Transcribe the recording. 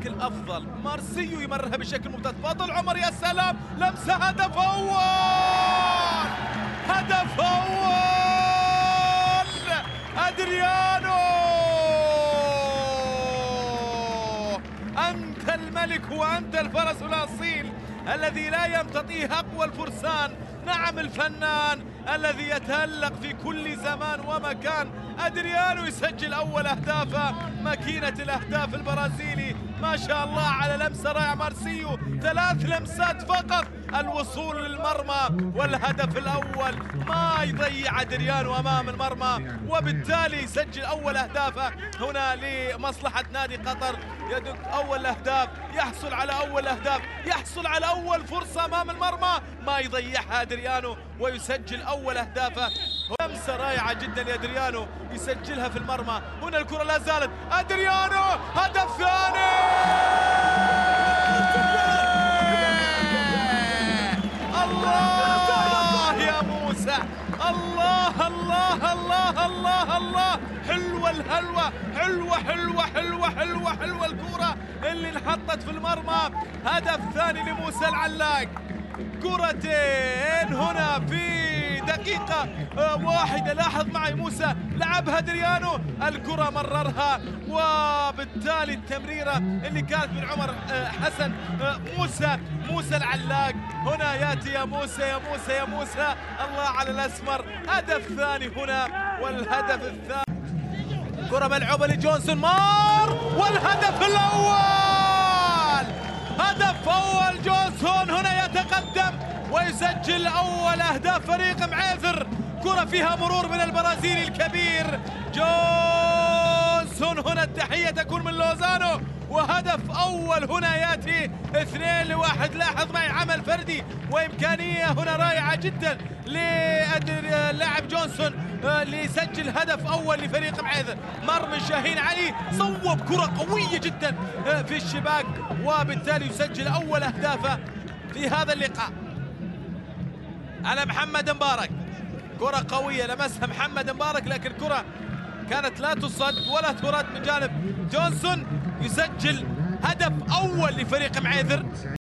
بشكل أفضل. مارسيو يمررها بشكل ممتاز. فضل عمر يا سلام. لمسة هدف أول! هدف أول! أدريانو! أنت الملك وأنت الفرس الأصيل الذي لا يمتطيه اقوى الفرسان. نعم الفنان. الذي يتألق في كل زمان ومكان. أدريانو يسجل أول أهدافه ماكينة الأهداف البرازيلي. ما شاء الله على لمسة رائعة مارسيو. ثلاث لمسات فقط. الوصول للمرمى والهدف الأول ما يضيع أدريانو أمام المرمى وبالتالي يسجل أول أهدافه هنا لمصلحة نادي قطر. يدق أول أهداف يحصل على أول أهداف يحصل على أول فرصة أمام المرمى. ما يضيعها أدريانو ويسجل أول أهدافه لمسة رائعة جدا لأدريانو يسجلها في المرمى. هنا الكرة لا زالت. أدريانو هدف ثاني! موسى الله الله الله الله الله. حلوة الهلوة حلوة حلوة حلوة حلوة حلوة الكرة اللي انحطت في المرمى. هدف ثاني لموسى العلاق. كرتين هنا في دقيقة واحدة. لاحظ معي موسى لعبها دريانو. الكرة مررها وبالتالي التمريرة اللي كانت من عمر حسن موسى موسى العلاق. هنا ياتي يا موسى يا موسى يا موسى. الله على الأسمر. هدف ثاني هنا والهدف الثاني. كرة ملعوبة لجونسون مار والهدف الأول. هدف أول جونسون هنا يتقدم ويسجل أول أهداف فريق معيذر كرة فيها مرور من البرازيلي الكبير. جونسون هنا التحية تكون من لوزانو. وهدف أول هنا يأتي اثنين لواحد. لاحظ معي عمل فردي وإمكانية هنا رائعة جدا للاعب جونسون ليسجل هدف أول لفريق معيذر مر من شاهين علي صوب كرة قوية جدا في الشباك وبالتالي يسجل أول أهدافه في هذا اللقاء. على محمد مبارك. كرة قوية لمسها محمد مبارك لكن كرة كانت لا تصد ولا ترد من جانب جونسون يسجل هدف أول لفريق معيذر